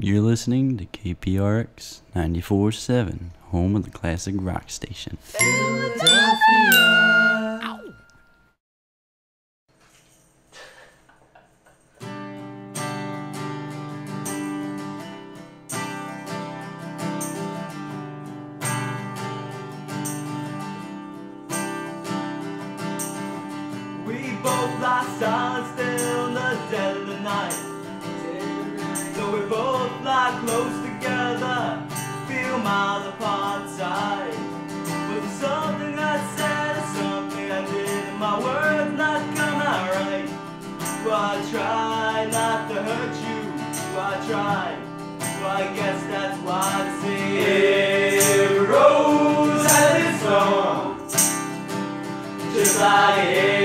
You're listening to KPRX 94.7, home of the classic rock station. Philadelphia. Israel.